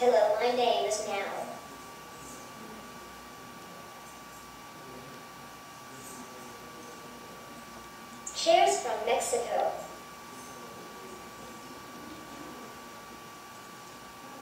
Hello, my name is Now. Cheers from Mexico.